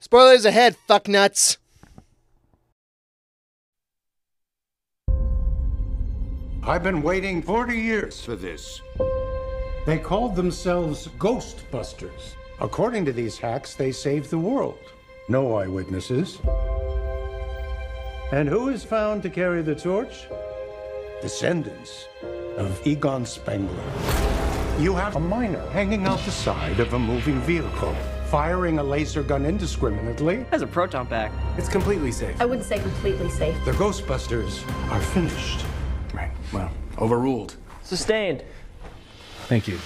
Spoilers ahead, fuck nuts. I've been waiting 40 years for this. They called themselves Ghostbusters. According to these hacks, they saved the world. No eyewitnesses. And who is found to carry the torch? Descendants of Egon Spengler. You have a miner hanging out the side of a moving vehicle, firing a laser gun indiscriminately. Has a proton pack. It's completely safe. I wouldn't say completely safe. The Ghostbusters are finished. Right. Well, overruled. Sustained. Thank you.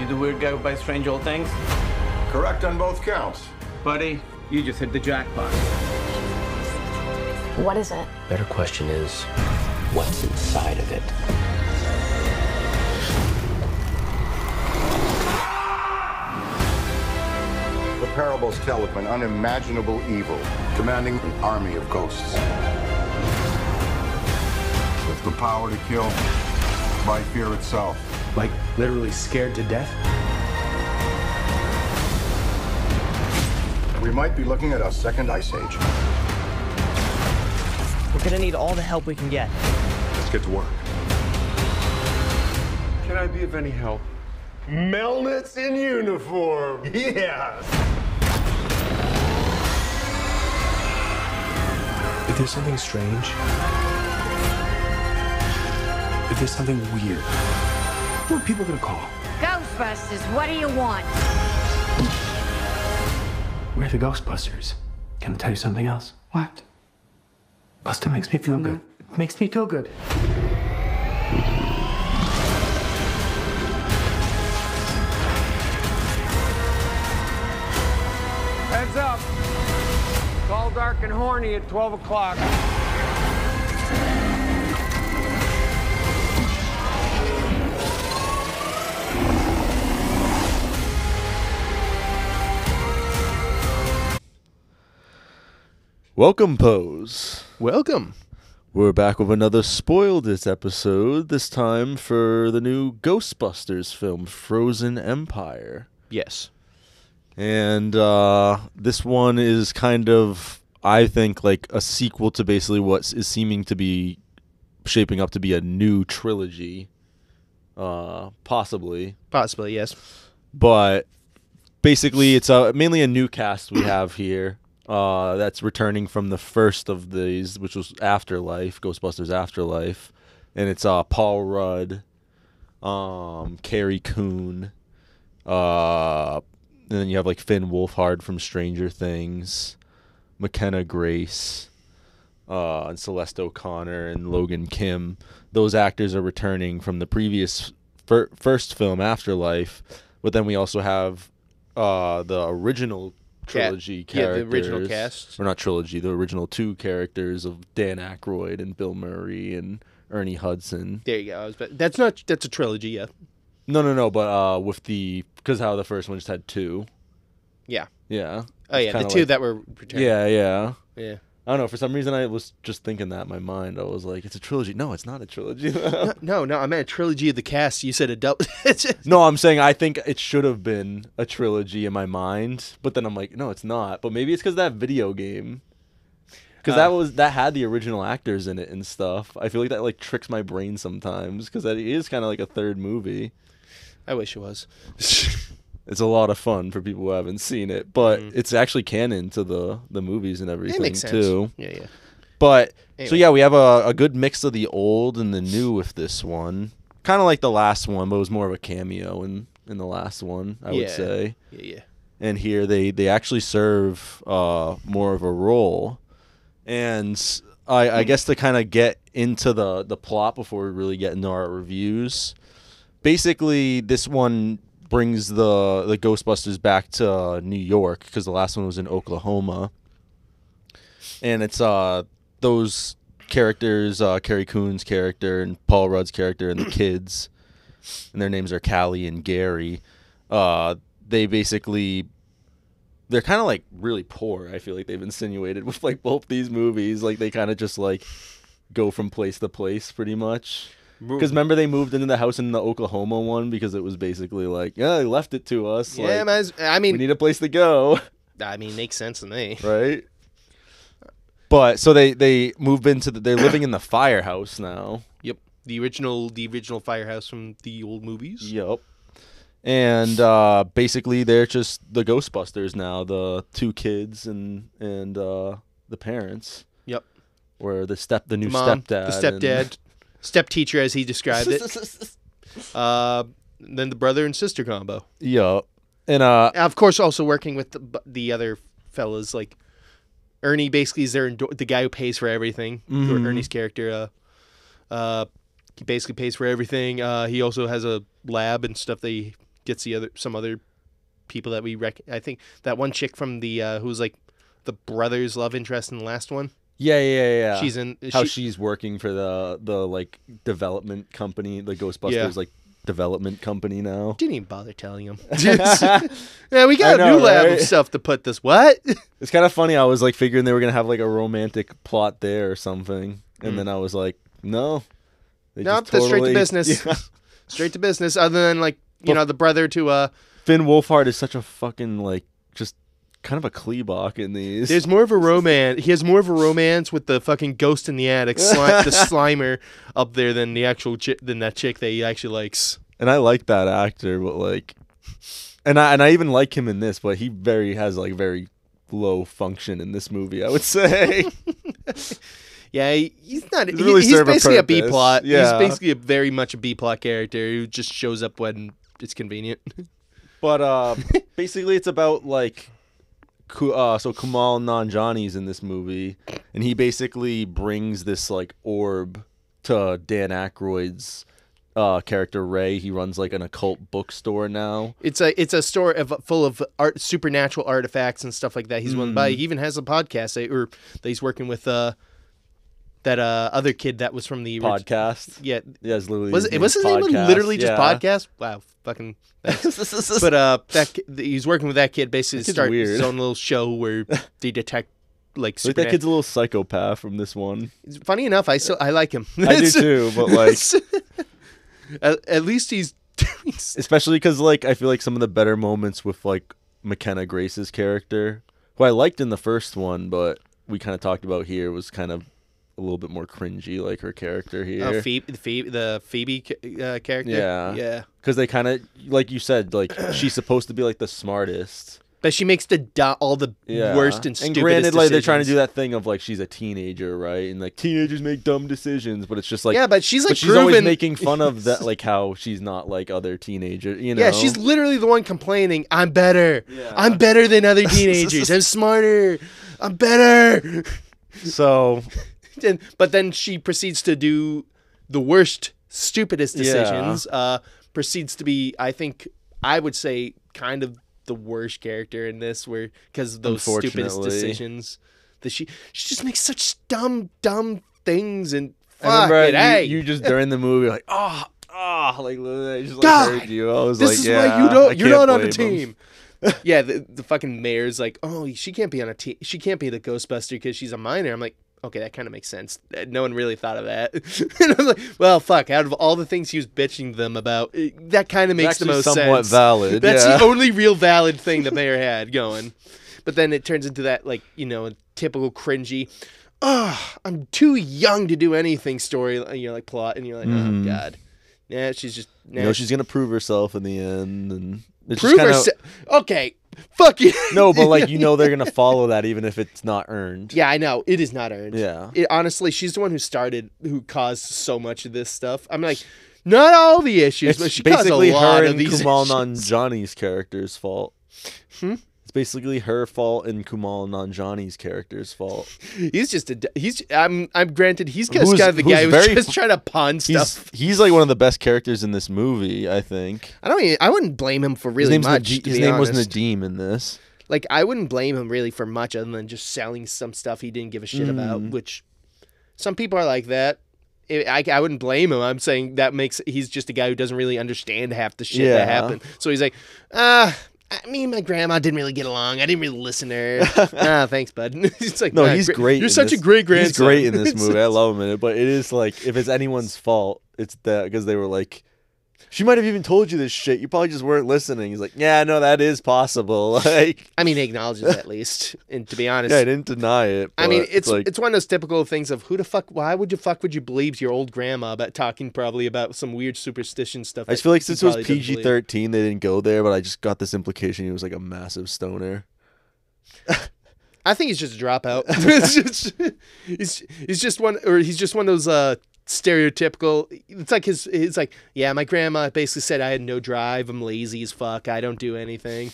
You the weird guy who buys strange old things? Correct on both counts. Buddy, you just hit the jackpot. What is it? Better question is, what's inside of it? The parables tell of an unimaginable evil commanding an army of ghosts. With the power to kill by fear itself. Like, literally scared to death? We might be looking at a second ice age. We're gonna need all the help we can get. Let's get to work. Can I be of any help? Melnitz in uniform. Yes. There's something strange, if there's something weird, who are people gonna call? Ghostbusters, what do you want? We're the Ghostbusters. Can I tell you something else? What? Buster makes me feel good. It makes me feel good. Call dark and horny at 12 o'clock. Welcome, Pose. Welcome. We're back with another Spoiled It episode, this time for the new Ghostbusters film, Frozen Empire. Yes. And uh, this one is kind of, I think, like a sequel to basically what is seeming to be shaping up to be a new trilogy, uh, possibly. Possibly, yes. But basically, it's a, mainly a new cast we have here. Uh, that's returning from the first of these, which was Afterlife, Ghostbusters Afterlife, and it's uh Paul Rudd, um, Carrie Coon, uh, and then you have like Finn Wolfhard from Stranger Things, McKenna Grace, uh, and Celeste O'Connor and Logan Kim. Those actors are returning from the previous fir- first film, Afterlife, but then we also have uh the original trilogy characters. yeah, the original cast. Or not trilogy, the original two characters of Dan Aykroyd and Bill Murray and Ernie Hudson. There you go. But that's not that's a trilogy, yeah. No, no, no, but uh, with the because how the first one just had two. Yeah. Yeah. Oh yeah, the two like- that were returning. Yeah, yeah. Yeah. I don't know. For some reason, I was just thinking that in my mind. I was like, "It's a trilogy." No, it's not a trilogy. No, no, no, I meant a trilogy of the cast. You said a double. no, I'm saying I think it should have been a trilogy in my mind, but then I'm like, no, it's not. But maybe it's because that video game, because that Uh. was that had the original actors in it and stuff. I feel like that like tricks my brain sometimes because that is kind of like a third movie. I wish it was. It's a lot of fun for people who haven't seen it, but it's actually canon to the the movies and everything Mm. makes sense. too. Yeah, yeah. But so yeah, we have a, a good mix of the old and the new with this one. Kind of like the last one, but it was more of a cameo in in the last one, I would say. Yeah, yeah. And here they they actually serve uh, more of a role. And I, I guess to kind of get into the the plot before we really get into our reviews. Basically, this one brings the the Ghostbusters back to uh, New York because the last one was in Oklahoma and it's uh those characters, uh Carrie Coon's character and Paul Rudd's character and the kids, and their names are Callie and Gary. Uh, they basically they're kind of like really poor. I feel like they've insinuated with like both these movies. Like they kind of just like go from place to place, pretty much. Because remember they moved into the house in the Oklahoma one because it was basically like, yeah, they left it to us. Yeah, like, might as- I we mean, need a place to go, I mean, makes sense to me. right? But so they they move into the, they're living in the firehouse now. Yep, the original, the original firehouse from the old movies. Yep. And uh, basically, they're just the Ghostbusters now. The two kids and and uh, the parents. Yep. Where the step, the new The mom, stepdad, the and- stepdad, step teacher, as he described it. uh, then the brother and sister combo. Yup. And uh, Of course, also working with the, the other fellas, like Ernie. Basically, is their endo- the guy who pays for everything. Or Mhm. Ernie's character. Uh, uh, he basically pays for everything. Uh, he also has a lab and stuff. That he gets the other some other people that we rec. I think that one chick from the uh, who's like the brother's love interest in the last one. Yeah, yeah, yeah. She's in- how she- she's working for the the like development company, the Ghostbusters Yeah. like development company now. Didn't even bother telling him. yeah, we got I a know, new lab right? of stuff to put this. What? It's kind of funny. I was like figuring they were gonna have like a romantic plot there or something, and Mm. then I was like, no. They nope, just that's straight to business. Yeah. Straight to business. Other than like you But- know the brother to uh. Finn Wolfhard is such a fucking like kind of a Kleebach in these. There's more of a romance. He has more of a romance with the fucking ghost in the attic, sli- the Slimer up there than the actual chick than that chick that he actually likes. and I like that actor, but like, and I and I even like him in this, but he very has like very low function in this movie. I would say. Yeah, he, he's not. He- really he's basically a B plot. Yeah. He's basically a very much a B plot character who just shows up when it's convenient. But uh, basically, it's about like, uh, so Kumail Nanjiani's in this movie, and he basically brings this like orb to Dan Aykroyd's uh, character Ray. He runs like an occult bookstore now. It's a it's a store of full of art, supernatural artifacts and stuff like that. He's one by. Mm. He even has a podcast that, or that he's working with uh that uh other kid that was from the Podcast. Yeah, Yeah, it's literally was it was his name's name literally just yeah. podcast? Wow, fucking. but uh, that he's working with that kid basically That to start weird. his own little show where they detect like. Like that kid's a little psychopath from this one. Funny enough, I still I like him. I do too, but like, at, at least he's especially because like I feel like some of the better moments with like McKenna Grace's character, who I liked in the first one, but we kind of talked about here was kind of a little bit more cringy, like her character here. uh, Phoebe, the Phoebe, the Phoebe uh, character. Yeah, yeah. Because they kind of, like you said, like she's supposed to be like the smartest. But she makes the do- all the Yeah. worst and stupidest. granted, like they're trying to do that thing of like she's a teenager, right? And like teenagers make dumb decisions, but it's just like Yeah, but she's, like, she's always making fun of that, like how she's not like other teenagers. You know? Yeah, she's literally the one complaining. I'm better. I'm better than other teenagers. I'm smarter. I'm better. so. And, but then she proceeds to do the worst, stupidest Yeah. decisions. Uh, proceeds to be, I think, I would say, kind of the worst character in this, where because those stupidest decisions that she she just makes such dumb, dumb things and. Fuck it, you, hey. you just during the movie like oh oh like literally I just like God, heard you. I was this like is yeah, why you don't. You're can't on the team. yeah, the, the fucking mayor's like, oh, she can't be on a team. She can't be the Ghostbuster because she's a minor. I'm like, okay, that kind of makes sense. Uh, No one really thought of that. and I'm like, well, fuck. Out of all the things he was bitching them about, uh, that kind of makes the most somewhat sense. valid, That's yeah. the only real valid thing the mayor had going. But then it turns into that like you know typical cringy. Oh, I'm too young to do anything story. You know, like plot, and you're like, Mhm. oh god. Yeah, she's just. You know she's gonna prove herself in the end, and it's prove kinda, herself. Okay, fuck you. No, but like you know they're gonna follow that even if it's not earned. Yeah, I know it is not earned. Yeah. It, honestly, she's the one who started, who caused so much of this stuff. I'm like, not all the issues, but It's she caused a basically lot her of and these Kumail. Nanjiani's character's fault. Hmm? It's basically her fault and Kumail Nanjiani's character's fault. He's just a He's. I'm. I'm granted. He's just kind of the guy who's just trying to pawn He's stuff. he's like one of the best characters in this movie, I think. I don't. Even, I wouldn't blame him for really his much. To his name was honest. Nadeem in this. Like I wouldn't blame him really for much other than just selling some stuff he didn't give a shit about, Mm. which some people are like that. I, I, I wouldn't blame him. I'm saying that makes he's just a guy who doesn't really understand half the shit that happened. So he's like, ah. Me and my grandma didn't really get along. I didn't really listen to her. ah, thanks, bud. it's like, No, "Nah, he's gre- great. You're such this. a great grandson. He's great in this movie. I love him in it. But it is like if it's anyone's fault, it's that because they were like, she might have even told you this shit. You probably just weren't listening. He's like, yeah, no, that is possible. like, I mean, he acknowledges it at least. And to be honest, yeah, I didn't deny it. I mean, but, it's like, it's one of those typical things of who the fuck? Why would you fuck would you believe your old grandma about talking probably about some weird superstition stuff? I just feel like since it was PG thirteen, they didn't go there. But I just got this implication he was like a massive stoner. I think he's just a dropout. It's just- he's he's just one, or he's just one of those uh, stereotypical. It's like his. It's like, yeah, my grandma basically said I had no drive. I'm lazy as fuck. I don't do anything.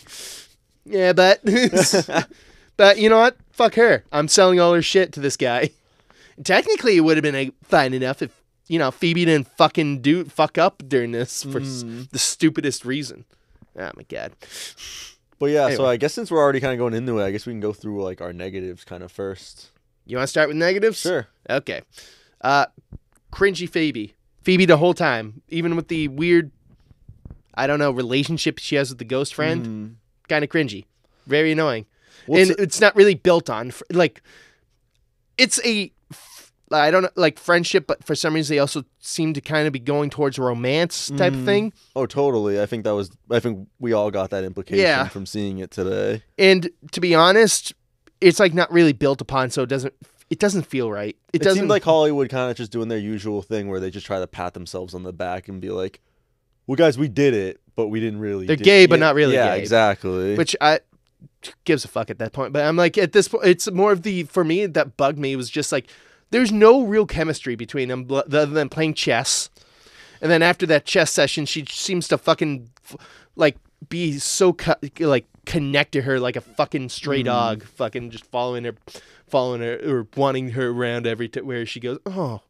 Yeah, but but you know what? Fuck her. I'm selling all her shit to this guy. Technically, it would have been a, fine enough if you know Phoebe didn't fucking do fuck up during this for s- the stupidest reason. Oh my god. But yeah, so I guess since we're already kind of going into it, I guess we can go through like our negatives kind of first. You want to start with negatives? Sure. Okay. Uh, cringy Phoebe. Phoebe the whole time, even with the weird, I don't know, relationship she has with the ghost friend. Hmm. Kind of cringy. Very annoying. What's and it's not really built on like. It's a I don't know, like friendship, but for some reason they also seem to kind of be going towards romance type of thing. Oh, totally. I think that was. I think we all got that implication Yeah. from seeing it today. And to be honest, it's like not really built upon, so it doesn't. It doesn't feel right. It, It, doesn't seemed like Hollywood kind of just doing their usual thing where they just try to pat themselves on the back and be like, "Well, guys, we did it, but we didn't really." They're do-" gay, but not really Yeah, gay. exactly. which I gives a fuck at that point. But I'm like at this point, it's more of the for me that bugged me was just like there's no real chemistry between them other than playing chess. And then after that chess session, she seems to fucking like be so like connect to her like a fucking stray hmm. dog, fucking just following her, following her or wanting her around every t- where she goes. Oh,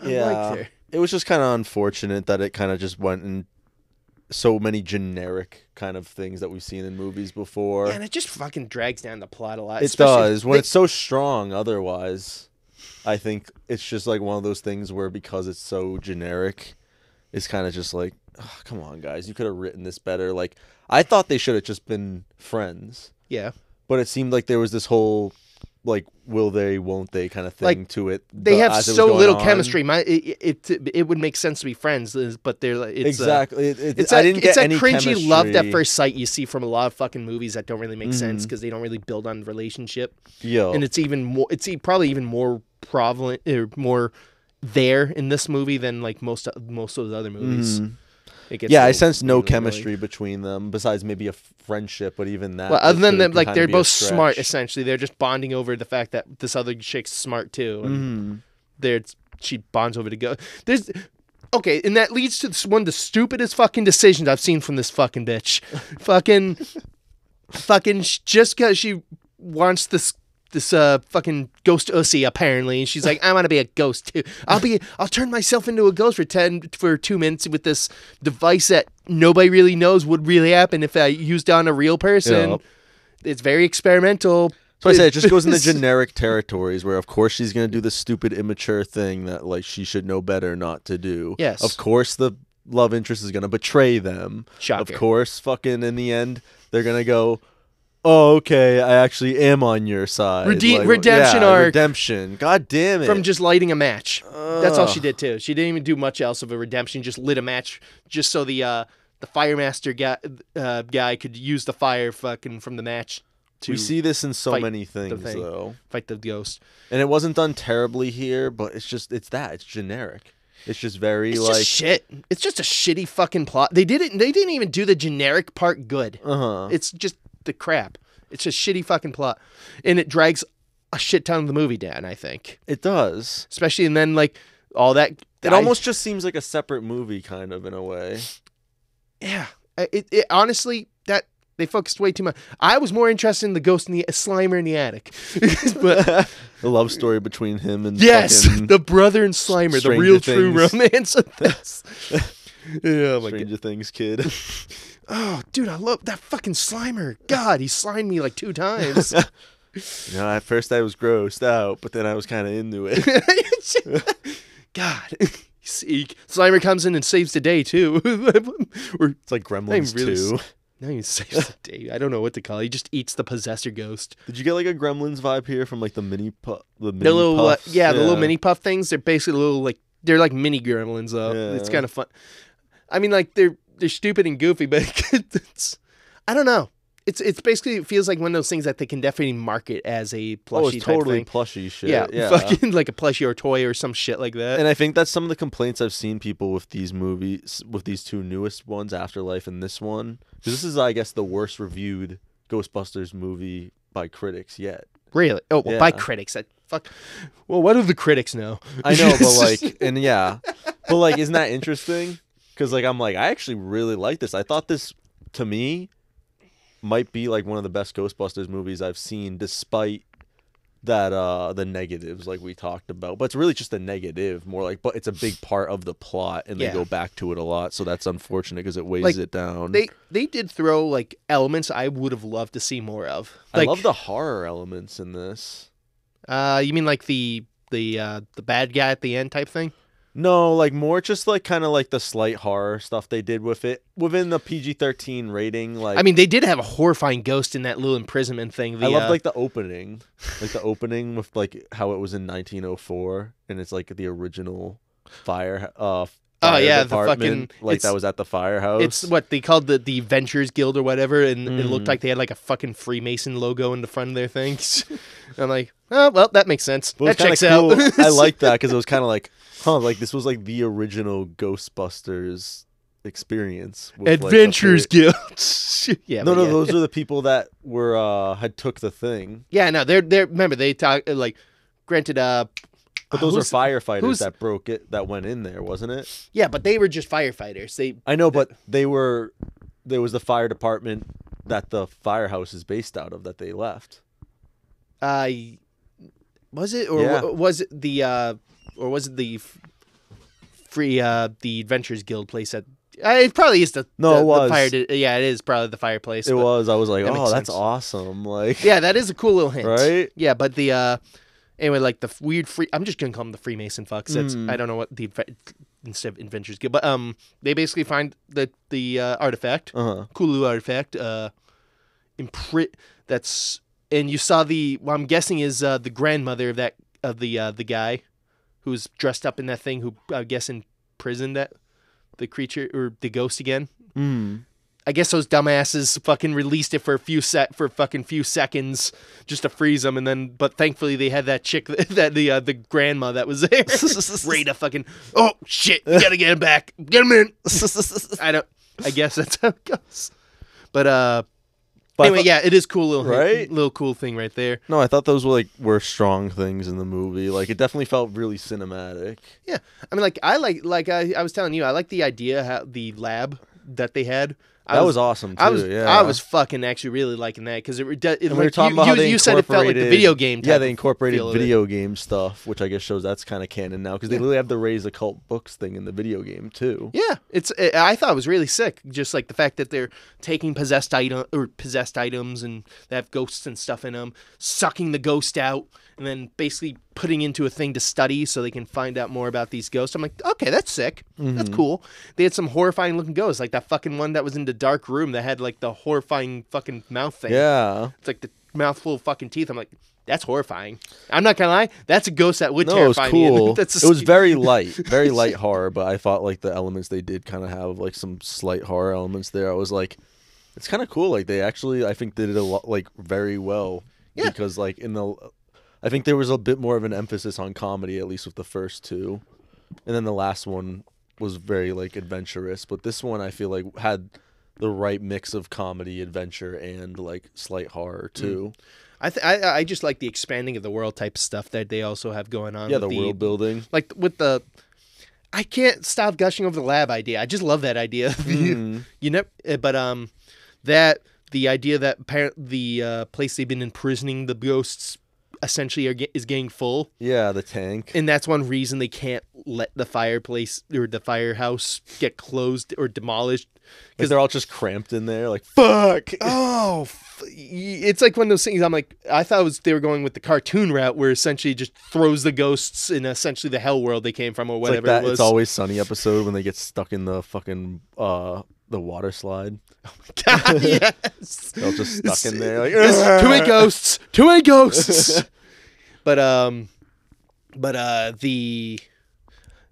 I yeah, liked her. it was just kind of unfortunate that it kind of just went in so many generic kind of things that we've seen in movies before. And it just fucking drags down the plot a lot. It does when they- it's so strong. Otherwise, I think it's just like one of those things where because it's so generic, it's kind of just like, "Ugh, come on, guys, you could have written this better. Like, I thought they should have just been friends, yeah. but it seemed like there was this whole like will they, won't they kind of thing Like, to it. they the- have as it was so going little on. chemistry. My it, it it it would make sense to be friends, but they're like it's uh, exactly. It- it- it's I that, didn't it's get that any cringy love at chemistry. first sight you see from a lot of fucking movies that don't really make Mm-hmm. sense because they don't really build on relationship. Yo, And it's even more. It's e- probably even more prevalent or more there in this movie than like most most of the other movies. It gets yeah, I sense no really chemistry between them besides maybe a friendship, but even that. Well, other than them, like they're both smart. Essentially, they're just bonding over the fact that this other chick's smart too. And Mm-hmm. they're she bonds over to go. There's okay, and that leads to this, one of the stupidest fucking decisions I've seen from this fucking bitch. fucking, fucking, just because she wants this. This uh fucking ghost ussy apparently, and she's like, I want to be a ghost too. I'll be, I'll turn myself into a ghost for ten for two minutes with this device that nobody really knows would really happen if I used on a real person. Yep. It's very experimental. So I say it just goes in the generic territories where, of course, she's gonna do the stupid, immature thing that like she should know better not to do. Yes. Of course, the love interest is gonna betray them. Shocker. Of course, fucking in the end, they're gonna go. Oh, okay. I actually am on your side. Rede- redemption yeah, arc. Redemption. God damn it. from just lighting a match. That's all she did too. She didn't even do much else of a redemption. Just lit a match just so the uh, the firemaster guy uh, guy could use the fire fucking from the match to we see this in so many things, thing. though, fight the ghost. and it wasn't done terribly here. But it's just it's that it's generic. It's just very It's like just shit. It's just a shitty fucking plot. They didn't. They didn't even do the generic part good. uh huh. It's just the crap. It's a shitty fucking plot, and it drags a shit ton of the movie down. I think, It does. especially and then like all that. It I- almost just seems like a separate movie, kind of in a way. Yeah. It, it honestly that they focused way too much. I was more interested in the ghost in the Slimer in the attic. but The love story between him and yes, the brother and Slimer, the real true romance of this. oh my god. Stranger Things kid. Oh, dude, I love that fucking Slimer. God, he slimed me like two times. you know, at first I was grossed out, but then I was kind of into it. God. See, Slimer comes in and saves the day too. It's like Gremlins really s- too. not even saves the day. I don't know what to call it. He just eats the possessor ghost. Did you get like a Gremlins vibe here from like the mini puff? The, mini the little uh, puffs? yeah, the little mini puff things they're basically little like they're like mini gremlins though. It's kind of fun. I mean, like they're they're stupid and goofy, but it's I don't know. It's it's basically it feels like one of those things that they can definitely market as a plushie Oh, it's totally thing. plushy shit. Yeah, yeah. fucking like a plushie or toy or some shit like that. And I think that's some of the complaints I've seen people with these movies, with these two newest ones, Afterlife and this one. this is, I guess, the worst reviewed Ghostbusters movie by critics yet. really? Oh, well, by critics. I, fuck. Well, what do the critics know? I know, but like, and yeah, but like, isn't that interesting? Because like, I'm like, I actually really like this. I thought this, to me, might be like one of the best Ghostbusters movies I've seen, despite that uh the negatives like we talked about. But it's really just a negative, more like, but it's a big part of the plot, and they Yeah. go back to it a lot. So that's unfortunate because it weighs Like, it down. they they did throw like elements I would have loved to see more of. I love the horror elements in this. Uh, you mean like the the uh the bad guy at the end type thing? No, like more just like kind of like the slight horror stuff they did with it within the PG thirteen rating. Like I mean, they did have a horrifying ghost in that little imprisonment thing. The, I love uh, like the opening, like the opening with like how it was in 1904, and it's like the original fire. Uh, Oh, yeah, the fucking- like that was at the firehouse. It's what they called the the Ventures Guild or whatever, and it looked Mm. like they had like a fucking Freemason logo in the front of their things. I'm like, oh well, that makes sense. That checks kinda out. I like that because it was kind of like, huh, like this was like the original Ghostbusters experience. with, like, Adventures par- Guild. yeah, no, no, yeah. those are the people that were uh had took the thing. Yeah, no, they're they're remember they talk like, granted, uh, But those are firefighters that broke it, that went in there, wasn't it? yeah, but they were just firefighters. They I know, but they were. There was the fire department that the firehouse is based out of that they left. uh, was it or Yeah. wa- was it the uh, or was it the free uh the Adventures Guild place at? Uh, it probably is the No, the, it was. fire. di- yeah, it is probably the fireplace. It was. I was like, that oh, that's sense. awesome. Like, Yeah, that is a cool little hint. Right? Yeah, but the uh anyway, like the weird free I'm just gonna call them the Freemason fucks. That's Mm. I don't know what the instead of adventures get. But um they basically find the the uh, artifact. Uh-huh. Little artifact. Uh imprint that's and you saw the what I'm guessing is uh the grandmother of that of the uh the guy who's dressed up in that thing who I guess imprisoned that the creature or the ghost again. Mm. I guess those dumbasses fucking released it for a few sec for fucking few seconds just to freeze them, and then but thankfully they had that chick that the uh, the grandma that was there ready to fucking oh shit you gotta get him back get him in I don't I guess that's how it goes but uh But anyway thought- yeah it is cool little Right? little cool thing right there No, I thought those were like were strong things in the movie. Like, it definitely felt really cinematic. yeah I mean like I like like I, I was telling you I like the idea how the lab that they had. I That was awesome, I was yeah. I was fucking actually really liking that because it, it, it like, we were talking you, about how you, they you said it felt like the video game. Yeah, they incorporated video game stuff, which I guess shows that's kind of canon now because they literally have the Ray's Occult Books thing in the video game too. Yeah, it's. It, I thought it was really sick. Just like the fact that they're taking possessed item or possessed items and they have ghosts and stuff in them, sucking the ghost out, and then basically putting into a thing to study so they can find out more about these ghosts. I'm like, okay, that's sick. That's Mhm. cool. They had some horrifying looking ghosts, like that fucking one that was in the dark room that had like the horrifying fucking mouth thing. Yeah. it's like the mouth full of fucking teeth. I'm like. That's horrifying. I'm not gonna lie. That's a ghost that would No, it was terrify me. cool. That's it was very light, very light horror, but I thought like the elements they did kind of have like some slight horror elements there. I was like, it's kind of cool. Like they actually, I think, did it a lot like very well. Yeah. Because like in the, I think there was a bit more of an emphasis on comedy at least with the first two, and then the last one was very like adventurous. But this one I feel like had the right mix of comedy, adventure, and like slight horror Mm. too. I, th- I I just like the expanding of the world type stuff that they also have going on. Yeah, with the world building. like with the. I can't stop gushing over the lab idea. I just love that idea. Mhm. you know, but um, that the idea that apparent the uh, place they've been imprisoning the ghosts essentially are, is getting full, Yeah, the tank. and that's one reason they can't let the fireplace or the firehouse get closed or demolished. Because they're all just cramped in there, like fuck. Oh, f- it's like one of those things. I'm like, I thought it was they were going with the cartoon route, where essentially just throws the ghosts in essentially the hell world they came from, or It's like whatever that it was. It's Always Sunny episode when they get stuck in the fucking uh the water slide. Oh my God, yes. They're just stuck in there, like too many ghosts, too many ghosts. but um, but uh, the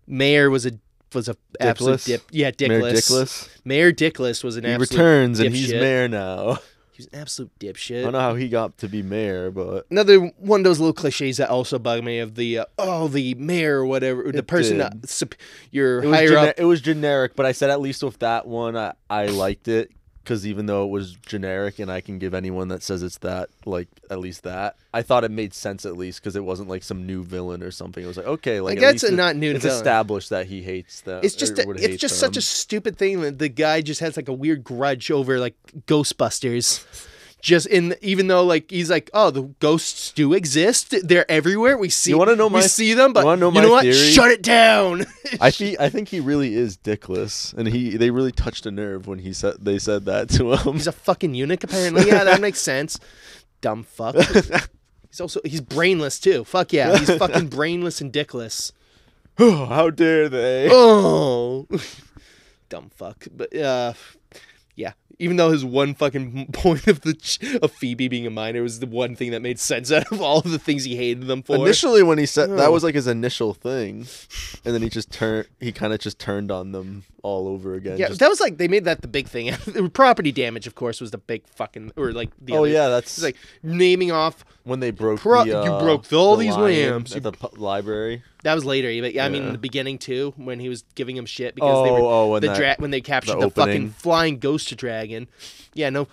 Mayor was a was a absolute dip. Yeah, Dickless. Mayor Dickless? Mayor Dickless was an He absolute returns and he's mayor now. He was an absolute I dipshit. don't know how he got to be mayor, but Another one of those little cliches that also bug me of the uh, oh the mayor or whatever the It person did. that sup- you're it was, higher gene- up. it was generic. But I said at least with that one, I, I liked it because even though it was generic, and I can give anyone that says it's that like at least that, I thought it made sense at least because it wasn't like some new villain or something. It was like okay, like at that's not new It's villain. established that he hates them. It's just a, it's just such a stupid thing that the guy just has like a weird grudge over like Ghostbusters. Just in even though like he's like oh the ghosts do exist. They're everywhere. We see You wanna know we see them but you know you know what? theory? shut it down. I think I think he really is dickless, and he they really touched a nerve when he said they said that to him. he's a fucking eunuch apparently. Yeah that makes sense. Dumb fuck. He's also he's brainless too. Fuck yeah he's fucking brainless and dickless. How dare they? oh. Dumb fuck. But uh yeah even though his one fucking point of the ch- of Phoebe being a minor was the one thing that made sense out of all of the things he hated them for Initially, when he said Oh. that was like his initial thing, and then he just turned. He kind of just turned on them all over again. yeah just- that was like they made that the big thing property damage of course was the big fucking or like the oh other- yeah, that's like naming off when they broke. Pro- the, you uh, broke all the these lamps at the library. That was later, but yeah, I mean in the beginning too, when he was giving him shit because they Oh, were oh, when the that- dra- when they captured the the, fucking opening. flying ghost dragon. Yeah, no,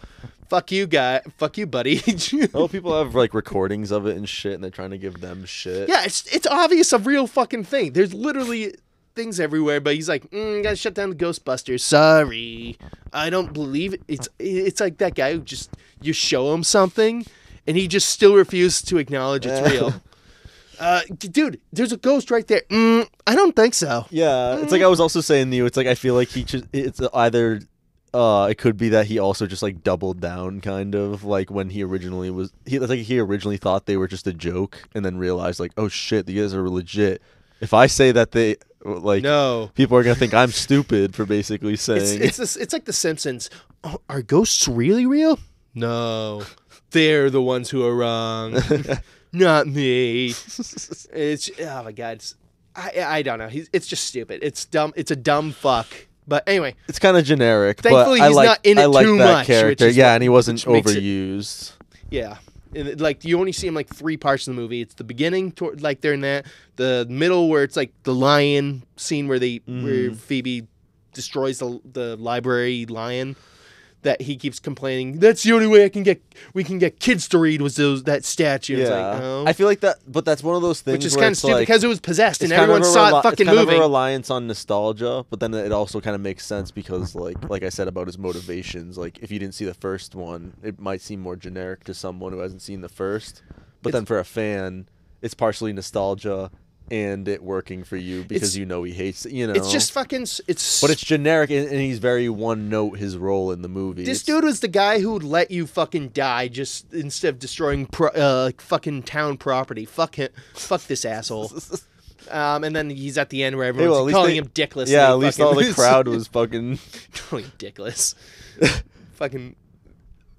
fuck you, guy, fuck you, buddy. Oh, people have like recordings of it and shit, and they're trying to give them shit. yeah, it's it's obvious a real fucking thing. There's literally things everywhere, but he's like, mm, gotta shut down the Ghostbusters. Sorry, I don't believe it. It's it's like that guy who just you show him something, and he just still refuses to acknowledge it's real. Uh, dude, there's a ghost right there. Mm, I don't think so. Yeah, it's like I was also saying to you. It's like I feel like he just it's either uh it could be that he also just like doubled down kind of like when he originally was he like he originally thought they were just a joke and then realized like oh shit these guys are legit. If I say that they like No. people are gonna think I'm stupid for basically saying it's this, it's like the Simpsons. Oh, are ghosts really real? No, they're the ones who are wrong, not me. It's oh my god, it's, I I don't know. He's it's just stupid. It's dumb. It's a dumb fuck. But anyway, it's kind of generic. Thankfully, but I he's like, not in I it like too that much, character. yeah, what- and he wasn't makes it- overused. yeah. And like you only see him like three parts of the movie. It's the beginning, toward, like they're in that. The middle where it's like the lion scene where they where Mhm. Phoebe destroys the the library lion. That he keeps complaining. That's the only way I can get we can get kids to read was those that statue. Yeah, like, oh. I feel like that, but that's one of those things which is kind of stupid like- because it was possessed and it's everyone saw it fucking it's kind moving. of a reliance on nostalgia, but then it also kind of makes sense because, like, like I said about his motivations, like if you didn't see the first one, it might seem more generic to someone who hasn't seen the first. But then for a fan, it's partially nostalgia and it working for you because It's- you know he hates. You know, It's just fucking. It's But it's generic and, and he's very one note his role in the movie. This It's- dude was the guy who would let you fucking die just instead of destroying pro- uh, fucking town property. Fuck him. Fuck this asshole. Um, and then he's at the end where Hey, everyone's well, calling they- him dickless. Yeah, at least fucking all the crowd was fucking. calling dickless. fucking.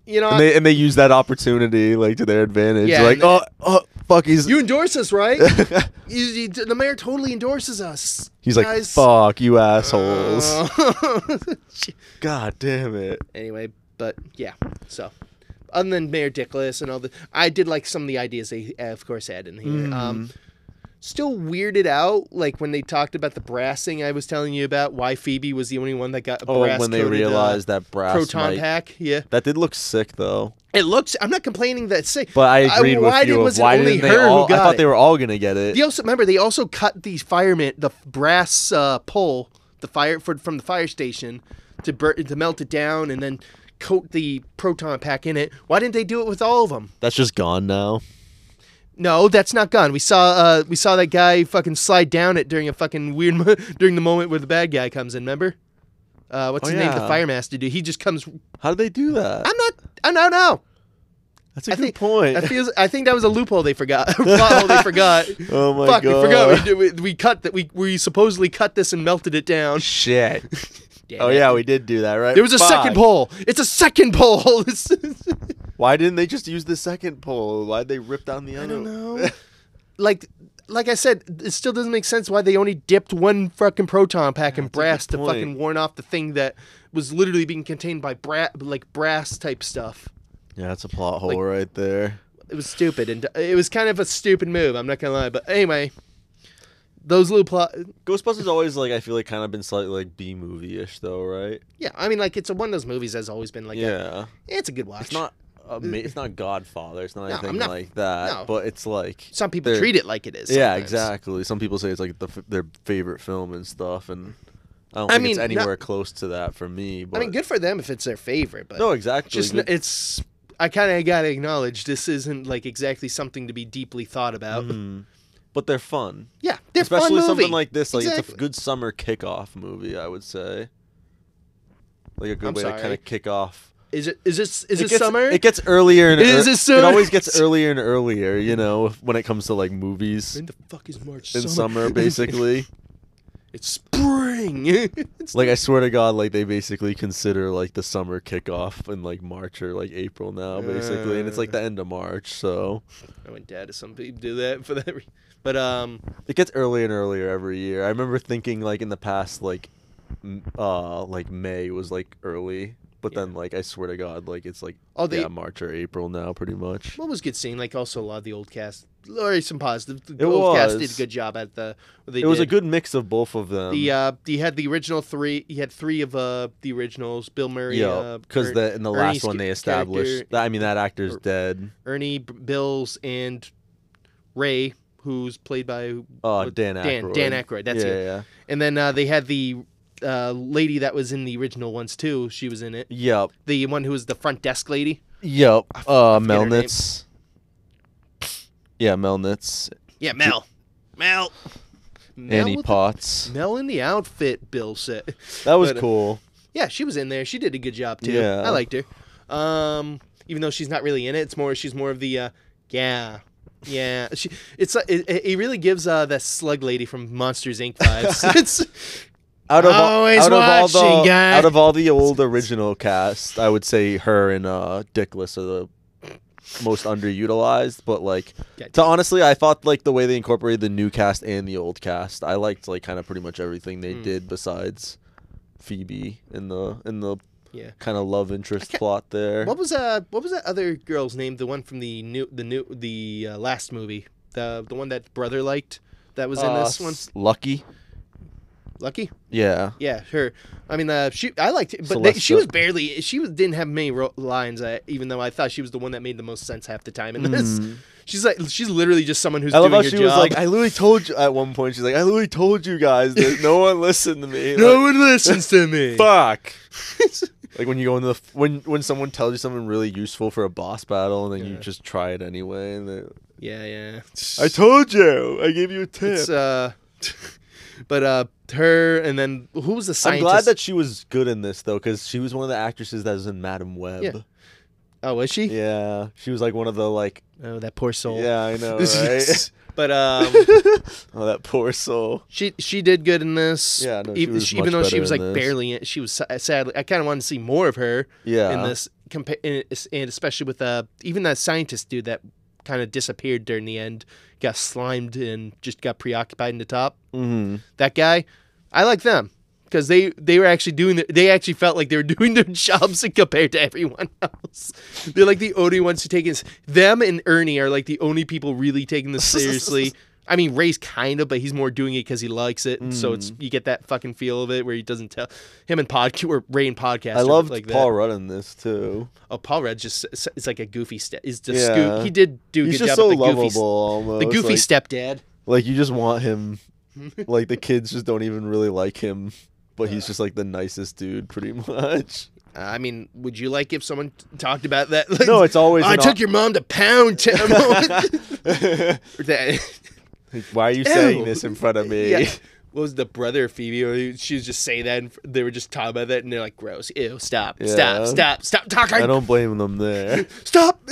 You know, And they and they use that opportunity like to their advantage. Yeah, like, oh, oh, fuck, he's you endorse us, right? You- you- the mayor totally endorses us. he's like, guys. fuck you assholes. God damn it. anyway, but yeah. So, other than Mayor Dickless and all the, I did like some of the ideas they, uh, of course, had in here. Um, Mm. Still weirded out, like when they talked about the brassing I was telling you about, why Phoebe was the only one that got a Oh, brass when they realized uh, that brass proton might- pack. Yeah, That did look sick though. it looks. I'm not complaining that sick, But I agreed with why you. Did, was why only didn't they her all? who got I thought it? they were all gonna get it. They also remember they also cut these firemen the brass uh, pole the fire for, from the fire station to bur- to melt it down and then coat the proton pack in it. Why didn't they do it with all of them? That's just gone now. No, that's not gone. We saw uh we saw that guy fucking slide down it during a fucking weird mo- during the moment where the bad guy comes in. Remember? Uh, what's Oh, his name? The yeah. fire master dude. He just comes. How do they do that? I'm not. I don't know. That's a I good think, point. I feels. I think that was a loophole they forgot. Plot hole they forgot. Oh my Fuck, we forgot. We, God. we, we cut that. We we supposedly cut this and melted it down. Shit. Oh it. yeah, we did do that, right? There was a second pole. It's a second pole. Why didn't they just use the second pole? Why'd they rip down the other? I don't know. like like I said, it still doesn't make sense why they only dipped one fucking proton pack in brass to fucking warn off the thing that was literally being contained by bra- like brass type stuff. Yeah, that's a plot hole Like- right there. It was stupid, and it was kind of a stupid move. I'm not gonna lie, but anyway, those little plot. Ghostbusters always like I feel like kind of been slightly like B movie ish though, right? Yeah, I mean, like it's a, one of those movies that's always been like, a- yeah, it's a good watch. it's not. Ama- it's not Godfather. It's not No, anything I'm not- like that. no. But it's like Some people they're- treat it like it is. Yeah, sometimes. exactly. Some people say it's like the, f- their favorite film and stuff, and I don't I think mean, it's not- anywhere close to that for me. But I mean, good for them if it's their favorite, but no, exactly. just good- it's. I kind of gotta acknowledge this isn't like exactly something to be deeply thought about. Mhm. but they're fun. Yeah, they're fun Especially something movie. like this. Like it's Exactly. a good summer kickoff movie, I would say. Like a good I'm way to sorry. kind of kick off. Is it? Is this? Is it it, gets, summer? It gets earlier and Is ear- it summer? It always gets earlier and earlier, you know, when it comes to like movies When the fuck is March? in summer, basically. it's spring. it's like I swear to God, like they basically consider like the summer kickoff in like March or like April now, basically, and it's like the end of March, so I went dad to some people do that for that. Re- but um, it gets earlier and earlier every year. I remember thinking like in the past, like, uh, like May was like early, but then like I swear to God, like it's like Oh, they- yeah March or April now, pretty much. what was good seeing? Like also a lot of the old cast, or some positive. The It old cast did a good job at the. It was a good mix of both of them. The uh, he had the original three. He had three of uh the originals. Bill Murray. yeah, uh, because Er- the in the Ernie's last one they established that I mean that actor's or- dead. Ernie, Bills, and Ray, who's played by Uh, Dan Dan Aykroyd. Dan Aykroyd. That's yeah, it. yeah. And then uh, they had the uh, lady that was in the original ones too. She was in it. Yep. The one who was the front desk lady. Yep. Uh, forget her name. Melnitz. Yeah, Melnitz. Yeah, Mel. Mel. Mel Annie with the- Potts. Mel in the outfit. Bill said. That was But, uh, cool. Yeah, she was in there. She did a good job too. Yeah. I liked her. Um, even though she's not really in it, it's more she's more of the uh, yeah, yeah. She it's uh, it, it really gives uh that slug lady from Monsters Inc. vibes. it's Out of all, Always out of all the watching, guy. out of all the old original cast, I would say her and uh Dickless are the most underutilized. But like, Yeah, to honestly, I thought like the way they incorporated the new cast and the old cast, I liked like kind of pretty much everything they Mm. did besides Phoebe in the in the yeah. kind of love interest plot there. What was uh what was that other girl's name? The one from the new the new the uh, last movie. The the one that brother liked that was in Uh, this one. Lucky. Lucky. Yeah. Yeah, her. I mean, uh, she. I liked it, but they, she was barely. She was, didn't have many ro- lines. Uh, even though I thought she was the one that made the most sense half the time in this. She's like, she's literally just someone who's Mm. I love doing how her she was job. like, I literally told you at one point. She's like, I literally told you guys that no one listened to me. no Like, one listens to me. fuck. like when you go into the f- when when someone tells you something really useful for a boss battle and then you Yeah. just try it anyway. And they- yeah, yeah. I told you. I gave you a tip. It's uh, but uh, her and then who was the scientist? I'm glad that she was good in this though, because she was one of the actresses that was in Madame Web. Yeah. Oh, was she? Yeah, she was like one of the like. Oh, that poor soul. Yeah, I know, right? but um, oh, that poor soul. she she did good in this. Yeah, no, she even, was even though she was like this. barely. In, she was sa- sadly. I kind of wanted to see more of her. Yeah. in this and especially with uh even that scientist dude that kind of disappeared during the end got slimed and just got preoccupied in the top. Hmm that guy i like them because they they were actually doing the, they actually felt like they were doing their jobs compared to everyone else. They're like the only ones who take it them and ernie are like the only people really taking this seriously I mean, Ray's kind of, but he's more doing it because he likes it. and So it's Mm. you get that fucking feel of it where he doesn't tell him and podcast or Ray and podcast. I loved like that. Paul Rudd in this too. Oh, Paul Rudd just it's like a goofy step. Is the Yeah. scoop? He did do a He's good just job so the goofy, lovable, s- almost. the goofy like, stepdad. Like you just want him. like the kids just don't even really like him, but he's just like the nicest dude, pretty much. I mean, would you like if someone t- talked about that? Like, No, it's always I took op- your mom to Pound Town. That- Why are you saying this in front of me? yeah. What was the brother of Phoebe? She was just saying that, and they were just talking about that, and they're like, "Gross! Ew! Stop! Yeah. Stop! Stop! Stop talking! I don't blame them there. Stop!"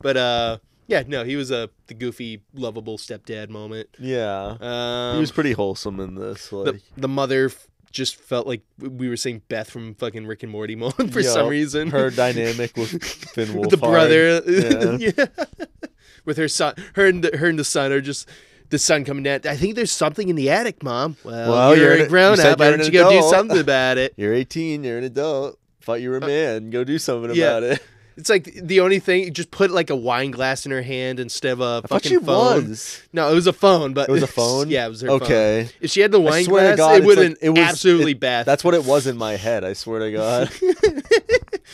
but uh, yeah, no, he was a the goofy, lovable stepdad moment. Yeah, Um, he was pretty wholesome in this. Like, the the mother f- just felt like we were saying Beth from fucking Rick and Morty moment for Yup, some reason. her dynamic with Finn with the brother, Yeah. yeah. With her son. Her and the, her and the son are just the sun coming down. I think there's something in the attic, mom. Well, Well, you're, you're a grown up. Why don't you go do something about it? You're 18. You're an adult. Thought you were a man. Go do something Uh, yeah. about it. It's like the only thing. Just put like a wine glass in her hand instead of a I thought fucking she phone. was. No, it was a phone, but It was a phone. yeah, it was her Okay. phone. If she had the wine glass, God, it it's would have like- it was- absolutely it- bad. That's what it was in my head. I swear to God.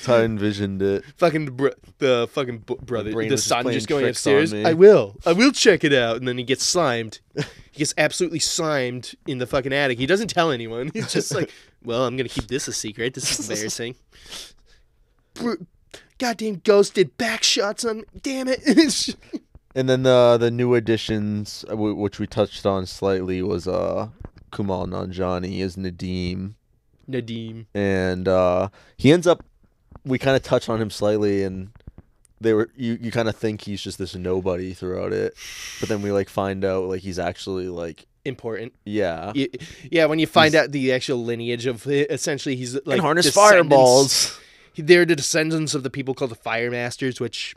How I envisioned it. fucking the, br- the fucking b- brother, brain the was just son playing just going tricks on upstairs. me. I will, I will check it out, and then he gets slimed. he gets absolutely slimed in the fucking attic. He doesn't tell anyone. He's just like, well, I'm gonna keep this a secret. This is embarrassing. Br- Goddamn ghosted back shots on. Damn it. And then the the new additions, uh, w- which we touched on slightly, was uh Kumail Nanjiani as Nadeem, Nadeem. and uh he ends up. We kind of touch on him slightly, and they were you you kind of think he's just this nobody throughout it, but then we like find out like he's actually like Important. yeah, Y- Yeah, when you find out the actual lineage of essentially, he's like and harness descendants- fireballs. They're the descendants of the people called the Fire Masters, which,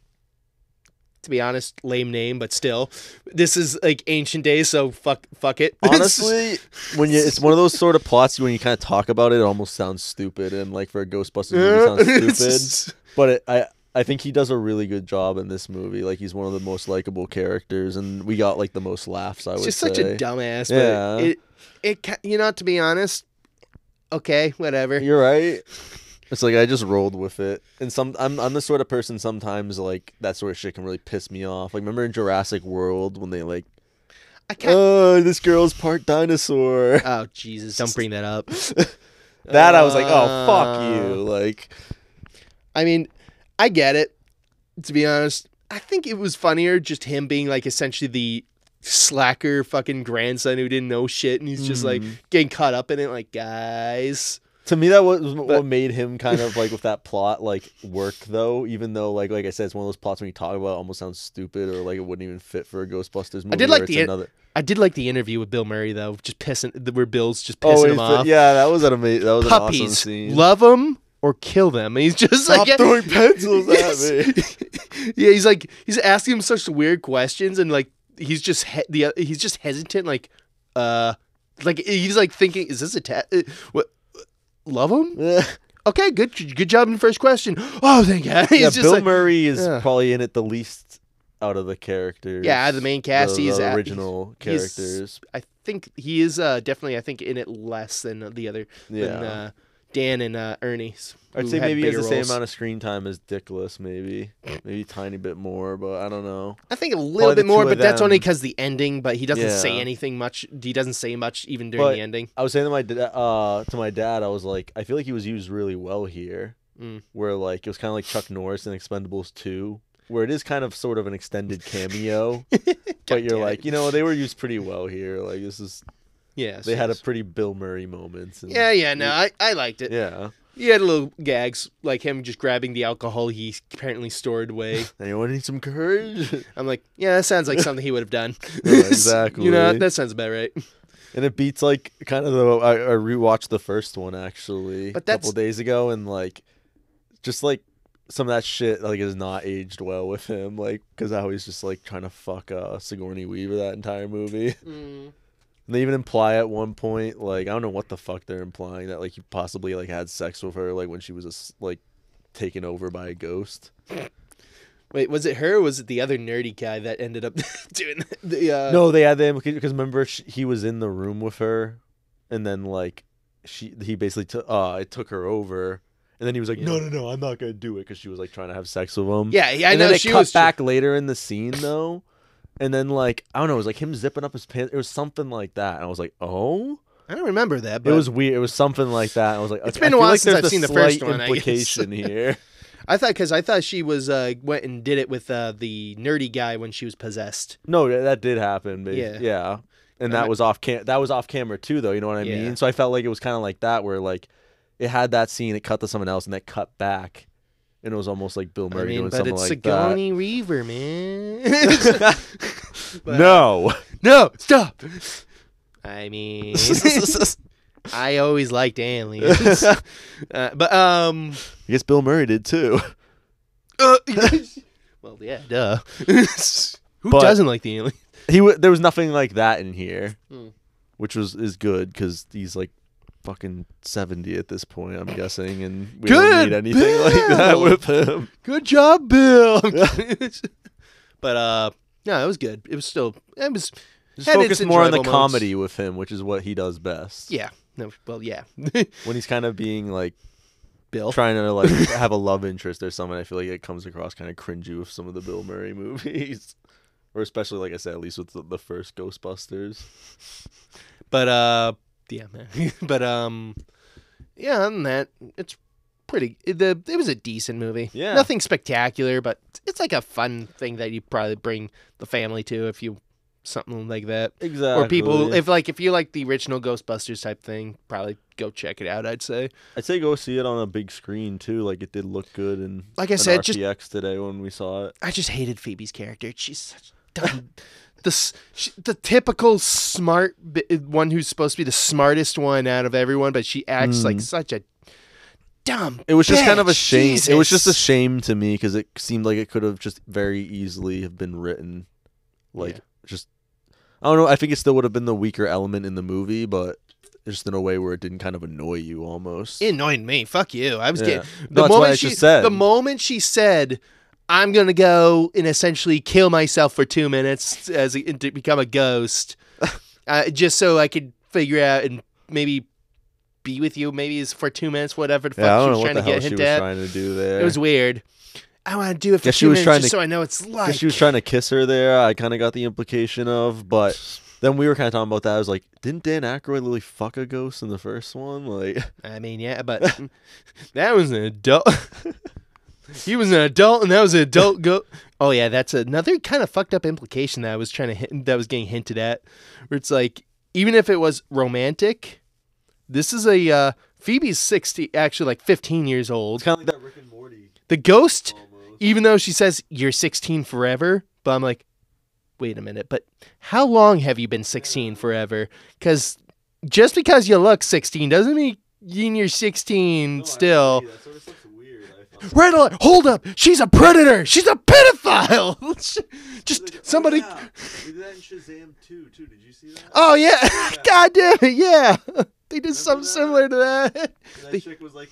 to be honest, lame name, but still, this is like ancient days, so fuck, fuck it. Honestly, when you it's one of those sort of plots when you kind of talk about it, it almost sounds stupid, and like for a Ghostbusters movie, it sounds stupid. But it, I I think he does a really good job in this movie. Like he's one of the most likable characters, and we got like the most laughs. I would it's just say. such a dumbass. Yeah. But it, it, ca- you know, to be honest, okay, whatever. You're right. It's like I just rolled with it, and some I'm I'm the sort of person sometimes like that sort of shit can really piss me off. Like remember in Jurassic World when they like, I can't. oh this girl's part dinosaur. oh Jesus! Don't bring that up. that I was like, oh fuck Uh, you. Like I mean, I get it. To be honest, I think it was funnier just him being like essentially the slacker fucking grandson who didn't know shit, and he's just like Mm-hmm. getting caught up in it. Like, guys, To me, that was what made him kind of like with that plot like work though. Even though like like I said, it's one of those plots when you talk about it, almost sounds stupid or like it wouldn't even fit for a Ghostbusters movie. I did like the another. I did like the interview with Bill Murray though, just pissing where Bill's just Oh, pissing wait, him but- off. yeah, that was an amazing. That was an awesome scene. love them or kill them. And he's just Stop like throwing pencils at me. yeah, he's like he's asking him such weird questions, and like he's just he- the he's just hesitant, like uh, like he's like thinking, is this a test? What? Love him? Okay, good good job in the first question. Oh, thank God. He's yeah, Bill like- Murray is Yeah. probably in it the least out of the characters. Yeah, the main cast, the, he's the at- original he's- characters. I think he is uh, definitely I think in it less than the other than Yeah. uh, Dan and uh, Ernie. I'd say maybe he has the same roles. amount of screen time as Dickless, maybe, maybe a tiny bit more, but I don't know. I think a little Probably bit more, but that's only because the ending. But he doesn't say anything much. He doesn't say much even during But the ending. I was saying to my uh to my dad, I was like, I feel like he was used really well here, Mm. where like it was kind of like Chuck Norris in Expendables two, where it is kind of sort of an extended cameo, but you're like, you know, they were used pretty well here. Like this is, Yes, they had a pretty Bill Murray moments. And, Yeah, yeah, no, I, I liked it. yeah. He had a little gags, like him just grabbing the alcohol he apparently stored away. Anyone need some courage? I'm like, yeah, that sounds like something he would have done. Yeah, exactly. you know, that sounds about right. And it beats like kind of the I, I rewatched the first one actually But a couple days ago and like just like some of that shit like is not aged well with him like because how he's just like trying to fuck uh Sigourney Weaver that entire movie. Mm. And they even imply at one point like I don't know what the fuck they're implying that like he possibly like had sex with her like when she was a like taken over by a ghost. Wait, was it her or was it the other nerdy guy that ended up doing the, the uh, no, they had them because remember sh he was in the room with her, and then like she he basically took uh it took her over, and then he was like, no, no, no, I'm not gonna do it because she was like trying to have sex with him. Yeah, yeah, I and know then it she cut tr- back later in the scene though, and then like I don't know, it was like him zipping up his pants. It was something like that, and I was like, oh. I don't remember that, but It was weird. It was something like that. I was like, It's okay, been a while like since I've seen the first one, I guess. Here. I thought because I thought she was uh went and did it with uh the nerdy guy when she was possessed. No, that, did happen. But Yeah. yeah, and that mean- was off cam. That was off camera too, though. You know what I Yeah. mean? So I felt like it was kind of like that, where like it had that scene, it cut to someone else, and that cut back, and it was almost like Bill I Murray mean, doing but something it's like Sigourney Weaver, man. But- no, no, stop. I mean, I always liked aliens, uh, but um, I guess Bill Murray did too. uh, well, yeah, duh. Who But- doesn't like the alien? He w- there was nothing like that in here, Hmm. which was is good because he's like fucking seventy at this point. I'm guessing, and we Good don't need anything like that with him. Good job, Bill. but uh, no, it was good. It was still it was. Just had focus its more on the enjoyable moments. comedy with him, which is what he does best. Yeah. No. Well, yeah. when he's kind of being like Bill. trying to like have a love interest or something, I feel like it comes across kind of cringy with some of the Bill Murray movies, or especially like I said, at least with the, the first Ghostbusters. But uh, yeah, man. but um, yeah. Other than that, it's pretty. It, the it was a decent movie. Yeah. Nothing spectacular, but it's like a fun thing that you probably bring the family to if you something like that. Exactly. Or people, if like if you like the original Ghostbusters type thing, probably go check it out. I'd say. I'd say go see it on a big screen too. Like it did look good and Like I said, just- today when we saw it. I just hated Phoebe's character. She's such dumb. the the typical smart one who's supposed to be the smartest one out of everyone, but she acts like Mm. such a dumb. It was just kind of a bitch. shame. It was just a shame to me because it seemed like it could have just very easily have been written, like Yeah. just. I don't know. I think it still would have been the weaker element in the movie, but just in a way where it didn't kind of annoy you almost. It annoyed me. Fuck you. I was Yeah. getting No, the that's moment she said. the moment she said. I'm gonna go and essentially kill myself for two minutes as a, to become a ghost, uh, just so I could figure out and maybe be with you. Maybe it's for two minutes, whatever the fuck yeah, I she was know what trying to get she hint was at. trying to do there. It was weird. I want to do it for Guess she two was minutes just to- so I know it's like. She was trying to kiss her there. I kind of got the implication of, but then we were kind of talking about that. I was like, didn't Dan Aykroyd really fuck a ghost in the first one? Like, I mean, yeah, but that was an adult. he was an adult, and that was an adult go. Oh yeah, that's another kind of fucked up implication that I was trying to hint, that was getting hinted at, where it's like even if it was romantic, this is a uh, Phoebe's sixty, actually like fifteen years old. it's kind of like that Rick and Morty. The ghost, Almost. even though she says you're sixteen forever, but I'm like, wait a minute, but how long have you been sixteen forever? Because just because you look sixteen doesn't mean you're sixteen still. Red alert! Hold up! She's a predator! She's a pedophile! Just somebody. We did that in Shazam too. Too. Did you see that? Oh yeah! God damn it! Yeah, they did something that? similar to that. that They- chick was like,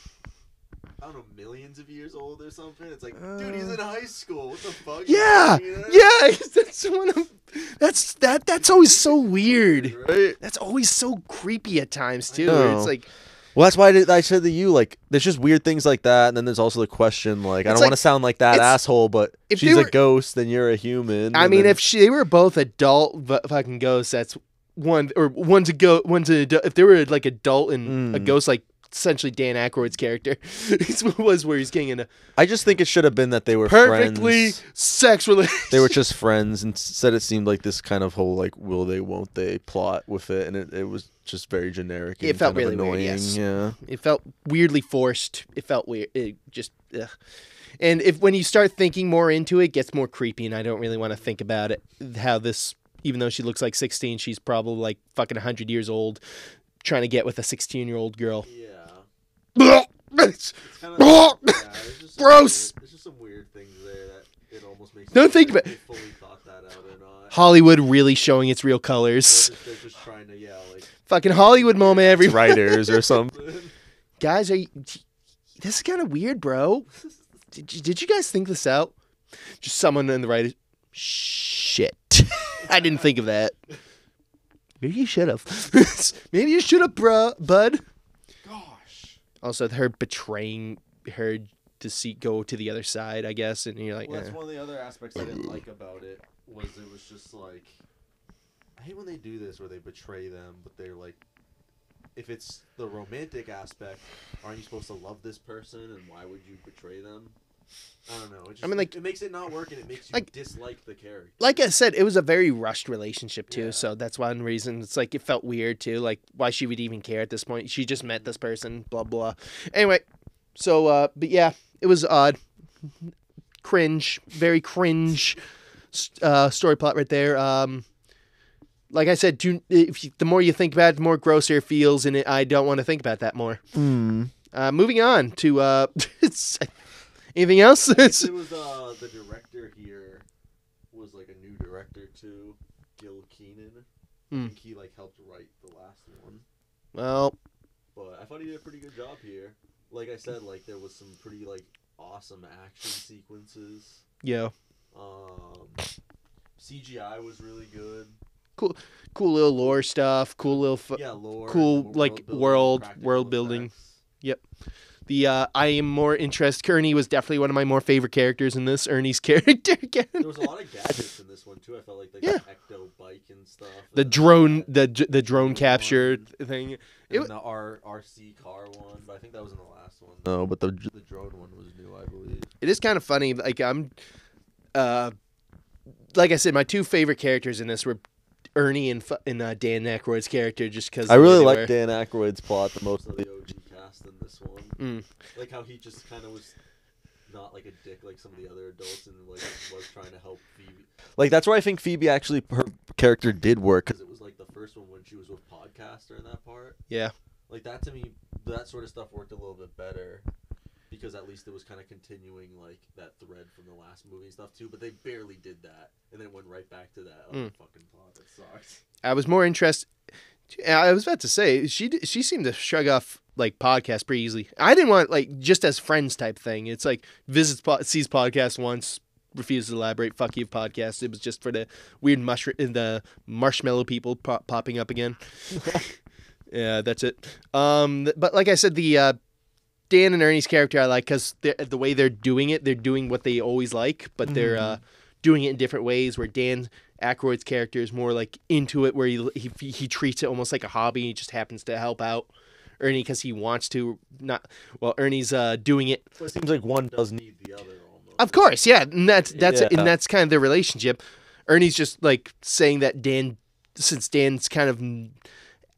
I don't know, millions of years old or something. It's like, dude, he's in uh. high school. What the fuck? Yeah, telling me that? yeah. That's one of. That's that. That's always so weird. Right. That's always so creepy at times too. It's like Well, that's why I, did, I said to you, like, there's just weird things like that, and then there's also the question, like, I don't want to sound like that it's- asshole, but if she's they a ghost, then you're a human. I and mean, then- if she, they were both adult v- fucking ghosts, that's one or one's a go one's adult. If they were like adult and a Mm. ghost, like essentially Dan Aykroyd's character, it was where he's getting into. I just think it should have been that they were perfectly friends. sex relationship. They were just friends, and instead it seemed like this kind of whole like will they won't they plot with it, and it, it was just very generic. It felt really weird, annoying. yes. Yeah. It felt weirdly forced. It felt weird. It just, ugh. and if when you start thinking more into it, it gets more creepy, and I don't really want to think about it. How this, even though she looks like sixteen, she's probably like fucking hundred years old, trying to get with a sixteen-year-old girl. Yeah. Gross. There's just some weird things there that it almost makes. Don't think about- they fully thought that out or not. Hollywood really showing its real colors. They're just, they're just trying to yeah like Fucking Hollywood moment, every writers or something. guys. Are you, this is kind of weird, bro. Did you, did you guys think this out? Just someone in the writers. Shit, I didn't think of that. Maybe you should have. Maybe you should have, bro, bud. Also, her betraying her to see go to the other side, I guess, and you're like, Well, that's eh. one of the other aspects I didn't like about it was it was just like I hate when they do this where they betray them, but they're like, if it's the romantic aspect, aren't you supposed to love this person, and why would you betray them? I don't know. Just, I mean, like- it makes it not work, and it makes you like- dislike the character. like I said, it was a very rushed relationship too. Yeah. So that's one reason. It's like it felt weird too. Like why she would even care at this point. She just met this person. Blah blah. Anyway, so uh, but yeah, it was odd, cringe, very cringe uh, story plot right there. Um, like I said, do if you, the more you think about it, the more grosser it feels, and it, I don't want to think about that more. Uh, moving on to uh, it's, anything else? It's- it was uh, the director here was like a new director to Gil Kenan. I Hmm. think he like helped write the last one. Well, But I thought he did a pretty good job here. Like I said, like there was some pretty like awesome action sequences. yeah, Um, CGI was really good. cool, cool little lore stuff. Cool little, fu- Yeah, lore, cool world like building, world world building. effects. Yep. The uh, I am more interested. Ernie was definitely one of my more favorite characters in this. Ernie's character again. There was a lot of gadgets in this one too. I felt like, like Yeah. the ecto bike and stuff. The and drone, that. the d- the drone capture one. thing. And It wa- the R RC car one, but I think that was in the last one. No, but the the drone one was new, I believe. it is kind of funny. Like I'm, uh, like I said, my two favorite characters in this were Ernie and and uh, Dan Aykroyd's character, just because I really like Dan Aykroyd's plot the most of the OG in this one. Mm. Like how he just kind of was not like a dick like some of the other adults and like was trying to help Phoebe. Like that's where I think Phoebe actually her character did work because it was like the first one when she was with podcaster in that part. Yeah. Like that to me, that sort of stuff worked a little bit better because at least it was kind of continuing like that thread from the last movie and stuff too. But they barely did that, and then went right back to that other Mm. fucking plot that sucked. I was more interested. I was about to say she she seemed to shrug off like podcasts pretty easily. I didn't want like just as friends type thing. It's like visits po- sees podcast once, refuses to elaborate. Fuck you podcast. It was just for the weird mushroom the marshmallow people pop- popping up again. yeah, that's it. Um, but like I said, the uh, Dan and Ernie's character I like because the way they're doing it, they're doing what they always like, but they're uh, doing it in different ways. Where Dan Aykroyd's character is more like into it, where he he, he treats it almost like a hobby. He just happens to help out Ernie because he wants to. Not well, Ernie's uh, doing it. So it seems like one does need the other almost. Of course, yeah, and that's that's Yeah. and that's kind of their relationship. Ernie's just like saying that Dan, since Dan's kind of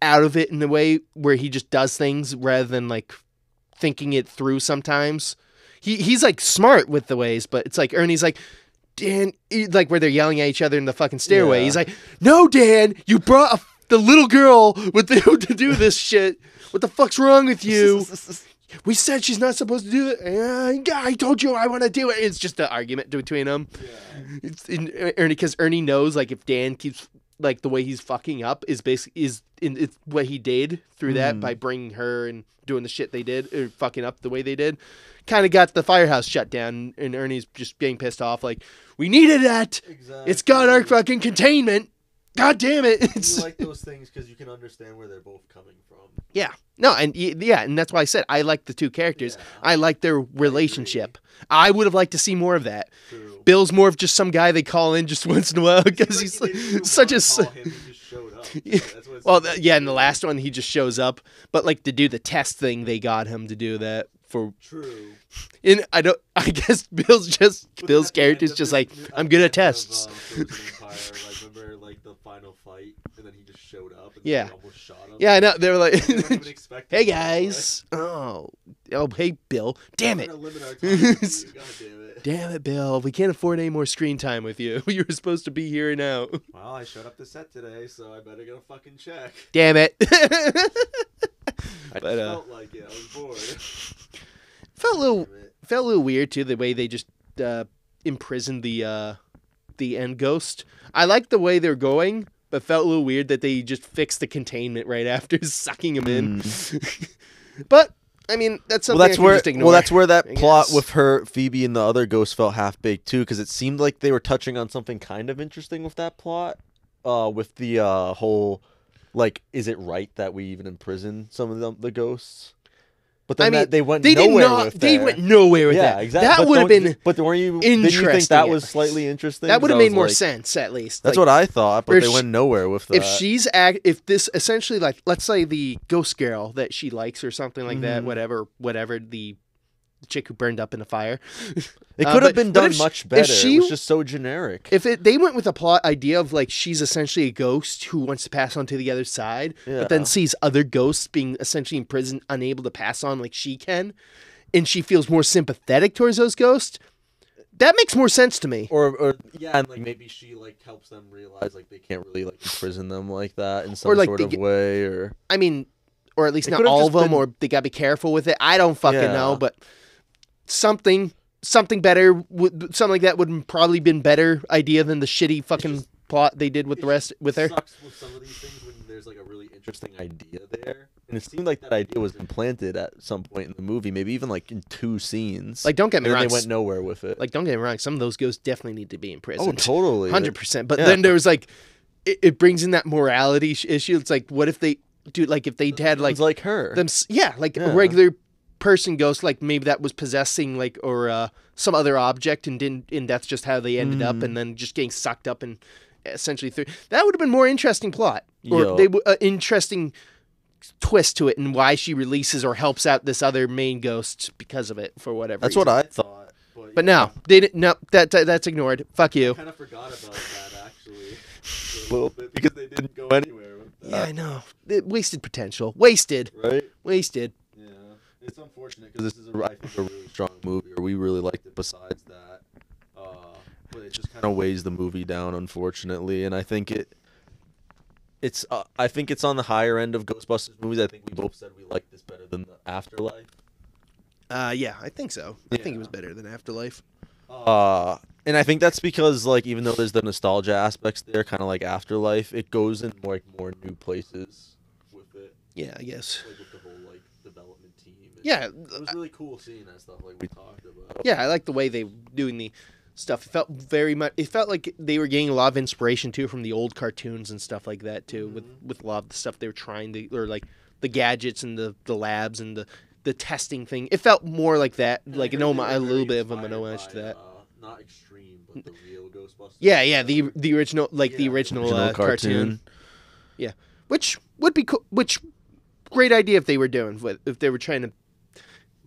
out of it in a way where he just does things rather than like thinking it through. Sometimes he he's like smart with the ways, but it's like Ernie's like. Dan, like where they're yelling at each other in the fucking stairway. Yeah. He's like, "No, Dan, you brought a, the little girl with the, to do this shit. What the fuck's wrong with you? we said she's not supposed to do it. Uh, I told you I want to do it. It's just an argument between them. It's in, Ernie because Ernie knows like if Dan keeps like the way he's fucking up is basically is in it's what he did through that hmm. by bringing her and doing the shit they did or fucking up the way they did. Kind of got the firehouse shut down, and Ernie's just getting pissed off. Like we needed that. It's got our Exactly. fucking containment. God damn it! It's You like those things because you can understand where they're both coming from. Yeah. No, and yeah, and that's why I said I like the two characters. Yeah. I like their relationship. I, would have liked to see more of that. True. Bill's more of just some guy they call in just once in a while because he's Like, like, he didn't even such a. wanna s- call him, he just showed up. Yeah. That's Well, yeah, in the last one he just shows up, but like to do the test thing, they got him to do that for. True. And I don't. I guess Bill's just But Bill's at the end character's just like I'm good at end of, tests. Um, uh, Frozen Empire, like remember like the final fight, and then he just showed up. And Yeah. They almost shot him. Yeah, I know. They were like, They weren't even expecting "Hey him, by the guys, oh, oh, hey Bill, damn it." gonna limit our time with you, God damn it. Damn it, Bill. We can't afford any more screen time with you. You were supposed to be here now. Well, I showed up to set today, so I better get a fucking check. Damn it. I But, uh, felt like it. I was bored. felt a little it. felt a little weird too the way they just uh, imprisoned the uh, the end ghost. I like the way they're going, but felt a little weird that they just fixed the containment right after sucking him in. but I mean, that's something well, that's where just ignore. well, that's where that I plot guess. with her, Phoebe, and the other ghost felt half baked too, because it seemed like they were touching on something kind of interesting with that plot, uh, with the uh, whole, like, is it right that we even imprison some of them, the ghosts? But then I mean, that, they went they did nowhere not. with They there. went nowhere with yeah, that. exactly. That would have been. But weren't you? Did you think that was slightly interesting? That would have made more like- sense, at least. That's Like, what I thought, but they went nowhere with that. if she's act if this essentially like let's say the ghost girl that she likes or something like that Mm-hmm. whatever whatever the, the chick who burned up in the fire it uh, could have but- been done she- much if better. she- it was just so generic. if it they went with a plot idea of like she's essentially a ghost who wants to pass on to the other side but then sees other ghosts being essentially imprisoned unable to pass on like she can and she feels more sympathetic towards those ghosts that makes more sense to me or, or yeah, and like maybe she like helps them realize like they can't really like imprison them like that in some like, sort of get- way, or I mean, or at least It not all of them, been- or they gotta be careful with it. I don't fucking know, but something something better would something like that would probably been better idea than the shitty fucking plot they did with the rest with her. sucks with some of these things when there's like a really interesting idea there. And it seemed like that idea was implanted at some point in the movie, maybe even like in two scenes. Like, don't get me and wrong, They went nowhere with it. Like, don't get me wrong, some of those ghosts definitely need to be in prison. oh, totally. hundred percent. But Yeah. then there was like, it, it brings in that morality sh- issue. It's like, what if they, dude, like if they had like like her. them, yeah, like Yeah. a regular person ghost, like maybe that was possessing like or uh, some other object, and didn't, and that's just how they ended Mm-hmm. up, and then just getting sucked up and essentially through. That would have been more interesting plot, or Yo. they w- uh, interesting twist to it, and why she releases or helps out this other main ghost because of it for whatever. That's reason. what I thought. But, But no, they didn't. No, that, that that's ignored. Fuck you. I kind of forgot about that actually a little bit because they didn't go anywhere with that. Yeah, I know. It wasted potential. Wasted. Right? Wasted. Yeah, it's unfortunate because this is a, I think, a really strong movie, or we really liked it. Besides that, uh, but it just kind of weighs the movie down, unfortunately. And I think it, it's, uh, I think it's on the higher end of Ghostbusters movies. I think we both said we liked this better than the Afterlife. Uh, yeah, I think so. I think it was better than Afterlife. Uh, and I think that's because like even though there's the nostalgia aspects there, kind of like Afterlife, it goes in more like more new places with it, Yeah, I guess. like with the whole like development team. and- Yeah, it was really cool seeing that stuff like we talked about. Yeah, I like the way they doing the stuff. It felt very much. It felt like they were getting a lot of inspiration too from the old cartoons and stuff like that too. With with a lot of the stuff they were trying to, or like the gadgets and the the labs and the the testing thing. It felt more like that, like an heard homage, a little bit of an inspired homage to that. Uh, not extreme, but the real Ghostbusters. Yeah, yeah, the the original, like the Yeah, original, original uh, cartoon. cartoon. Yeah, which would be cool. Which great idea if they were doing if they were trying to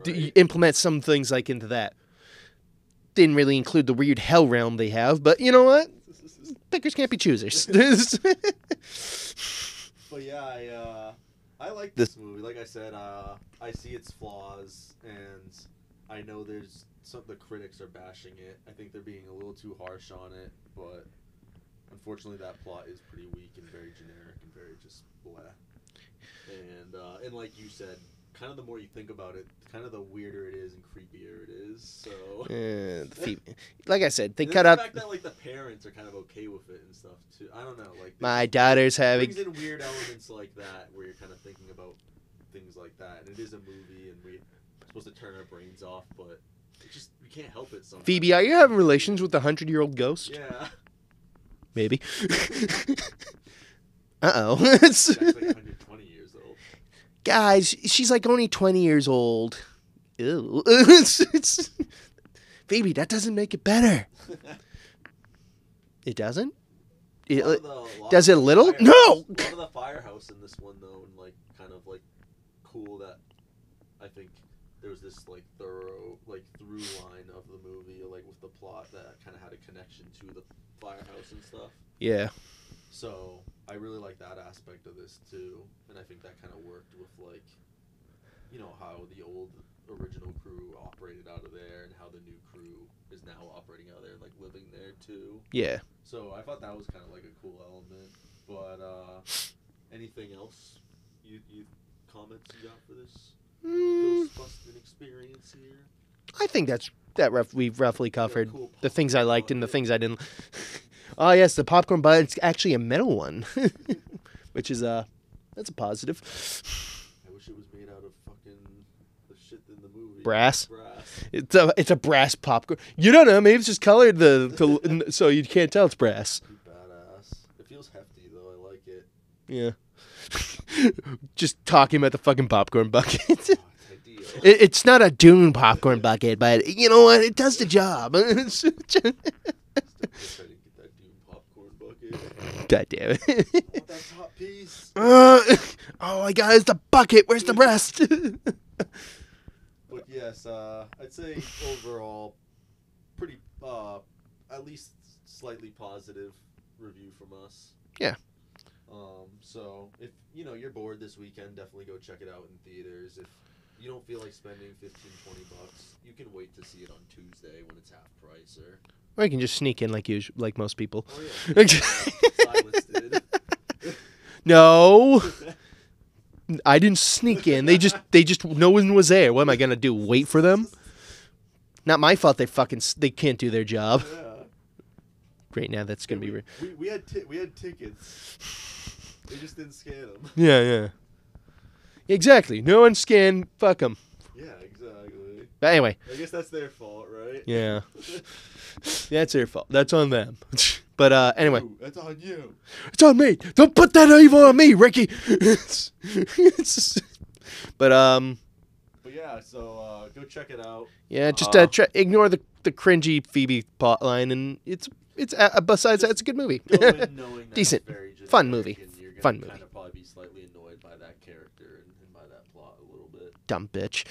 d- implement some things like into that. Didn't really include the weird hell realm they have, but you know what? Pickers can't be choosers. But yeah, I uh, I like this movie. Like I said, uh, I see its flaws, and I know there's some the critics are bashing it. I think they're being a little too harsh on it, but unfortunately, that plot is pretty weak and very generic and very just blah. And uh, and like you said, kind of the more you think about it, kind of the weirder it is and creepier it is. So. Fe- like I said, they And cut out the fact that like the parents are kind of okay with it and stuff too. I don't know, like my daughter's having. brings in weird elements like that where you're kind of thinking about things like that. And it is a movie, and we're supposed to turn our brains off, but it just we can't help it. Sometimes. Phoebe, are you having relations with the hundred year old ghost? Yeah. Maybe. uh oh. She's actually 120 years old. Guys, she's like only 20 years old. Ew. it's, it's, baby, that doesn't make it better. It doesn't? It, A lot of the- does it a little? firehouse- No! A of the firehouse in this one though, and like kind of like cool that I think there was this like thorough like through line of the movie, like with the plot that kind of had a connection to the firehouse and stuff. Yeah. So I really like that aspect of this too, and I think that kind of worked with like, you know, how the old original crew operated out of there, and how the new crew is now operating out of there, like living there too. Yeah. So I thought that was kind of like a cool element. But uh, anything else? You you comments you got for this Mm, Ghostbusting experience here? I think that's that rough, we've roughly covered cool the things I liked and the things I didn't. oh yes, the popcorn but it's actually a metal one, which is uh that's a positive. I wish it was made out of fucking the shit in the movie. Brass. Brass. It's a it's a brass popcorn. You don't know. Maybe it's just colored the to, so you can't tell it's brass. Badass. It feels hefty though. I like it. Yeah. just talking about the fucking popcorn bucket. Ideal. It, it's not a Dune popcorn bucket, but you know what? It does the job. Wish I didn't get that Dune popcorn bucket. God damn it. That top piece? Uh, oh my god, it's the bucket. Where's the rest? But yes, uh, I'd say overall, pretty, uh, at least slightly positive review from us. Yeah. Um, so if you know you're bored this weekend, definitely go check it out in theaters. If you don't feel like spending 15, 20 bucks, you can wait to see it on Tuesday when it's half price. Or or you can just sneak in like usual, like most people. oh yeah, No. I didn't sneak in. They just they just no one was there. What am I gonna do? Wait for them? Not my fault. They fucking they can't do their job. Great. Now that's gonna be. Re- We, we had ti- we had tickets. They just didn't scan them. yeah, yeah. Exactly. No one scanned. Fuck them. Yeah, exactly. But anyway, I guess that's their fault, right? yeah. That's their fault. That's on them. but uh, anyway, Ooh, that's on you. it's on me. Don't put that evil on me, Ricky. It's- it's- but um, But yeah, so uh, go check it out. yeah, just Uh, uh, try, ignore the the cringy Phoebe plot line, and it's it's uh, besides that, it's a good movie. Decent, it's fun movie, fun movie. Probably be slightly annoyed by that character and, and by that plot a little bit. Dumb bitch.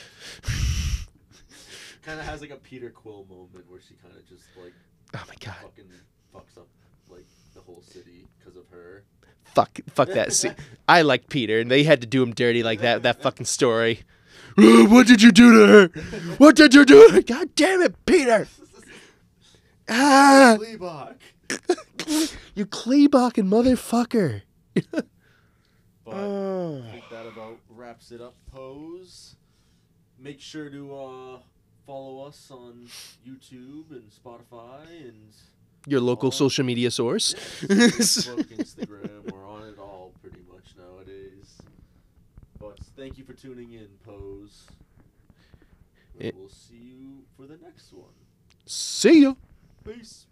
Kind of has like a Peter Quill moment where she kind of just like Oh my god. fucking fucks up like the whole city because of her. Fuck, fuck that. See, I like Peter, and they had to do him dirty like that. That fucking story. "Uh, What did you do to her? What did you do? to her? God damn it, Peter! Ah, Leebach. you Kleebocking motherfucker. But Oh. I think that about wraps it up. Pose. Make sure to uh, follow us on YouTube and Spotify and Your local all- social media source. Facebook, Instagram. We're on it all pretty much nowadays. But thank you for tuning in, Pose. And It- we'll see you for the next one. See ya. Peace.